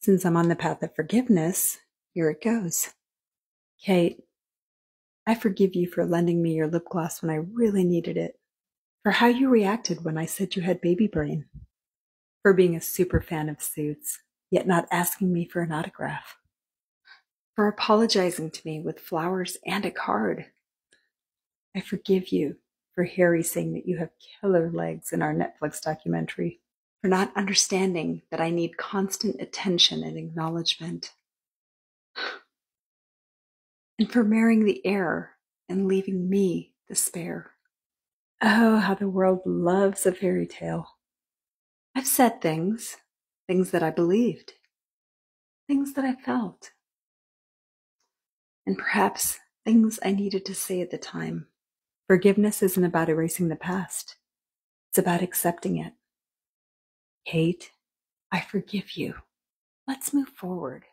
Since I'm on the path of forgiveness, here it goes. Kate, I forgive you for lending me your lip gloss when I really needed it, for how you reacted when I said you had baby brain, for being a super fan of suits, yet not asking me for an autograph, for apologizing to me with flowers and a card. I forgive you for Harry saying that you have killer legs in our Netflix documentary, for not understanding that I need constant attention and acknowledgement, and for marrying the heir and leaving me despair. Oh, how the world loves a fairy tale. I've said things, things that I believed, things that I felt, and perhaps things I needed to say at the time. Forgiveness isn't about erasing the past, it's about accepting it. Kate, I forgive you. Let's move forward.